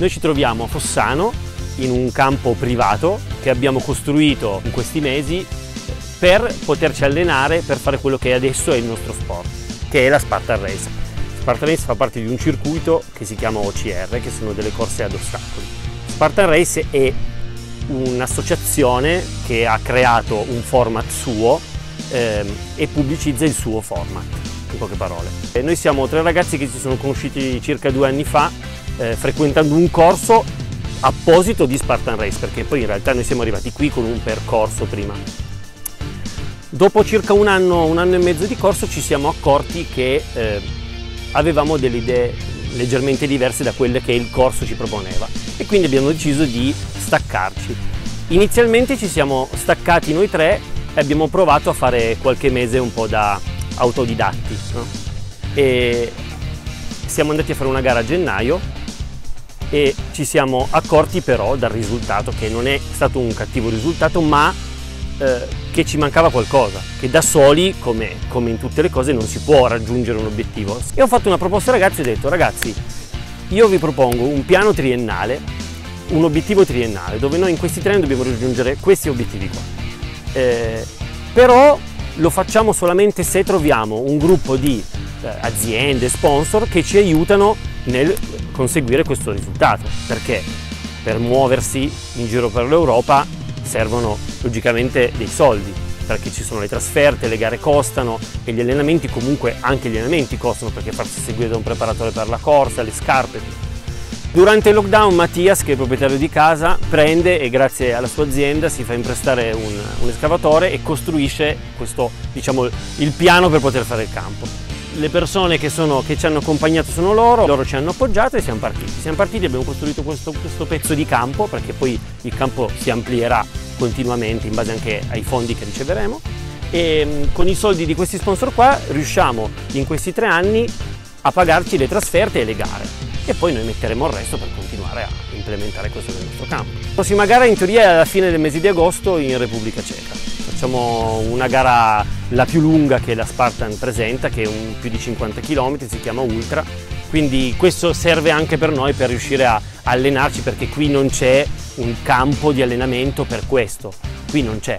Noi ci troviamo a Fossano in un campo privato che abbiamo costruito in questi mesi per poterci allenare per fare quello che adesso è il nostro sport, che è la Spartan Race. Spartan Race fa parte di un circuito che si chiama OCR, che sono delle corse ad ostacoli. Spartan Race è un'associazione che ha creato un format suo ehm, e pubblicizza il suo format, in poche parole. E noi siamo tre ragazzi che si sono conosciuti circa due anni fa eh, frequentando un corso apposito di Spartan Race, perché poi in realtà noi siamo arrivati qui con un percorso prima. Dopo circa un anno, un anno e mezzo di corso ci siamo accorti che eh, avevamo delle idee leggermente diverse da quelle che il corso ci proponeva e quindi abbiamo deciso di staccarci. Inizialmente ci siamo staccati noi tre e abbiamo provato a fare qualche mese un po' da autodidatti. No? E siamo andati a fare una gara a gennaio e ci siamo accorti però dal risultato che non è stato un cattivo risultato ma eh, che ci mancava qualcosa, che da soli, come, come, in tutte le cose, non si può raggiungere un obiettivo. E ho fatto una proposta ai ragazzi e ho detto ragazzi, io vi propongo un piano triennale, un obiettivo triennale, dove noi in questi tre anni dobbiamo raggiungere questi obiettivi qua. Eh, però lo facciamo solamente se troviamo un gruppo di eh, aziende, sponsor che ci aiutano nel conseguire questo risultato, perché per muoversi in giro per l'Europa servono logicamente dei soldi, perché ci sono le trasferte, le gare costano e gli allenamenti comunque anche gli allenamenti costano perché farsi seguire da un preparatore per la corsa, le scarpe. Durante il lockdown Mattias, che è proprietario di casa, prende e grazie alla sua azienda si fa imprestare un, un escavatore e costruisce questo, diciamo, il piano per poter fare il campo le persone che, sono, che, ci hanno accompagnato sono loro, loro ci hanno appoggiato e siamo partiti. Siamo partiti, abbiamo costruito questo, questo pezzo di campo perché poi il campo si amplierà continuamente in base anche ai fondi che riceveremo e mm, con i soldi di questi sponsor qua riusciamo in questi tre anni a pagarci le trasferte e le gare e poi noi metteremo il resto per continuare a implementare questo nel nostro campo. La prossima gara in teoria è alla fine del mese di agosto in Repubblica Ceca facciamo una gara la più lunga che la Spartan presenta, che è un più di 50 km, si chiama Ultra, quindi questo serve anche per noi per riuscire a allenarci perché qui non c'è un campo di allenamento per questo, qui non c'è.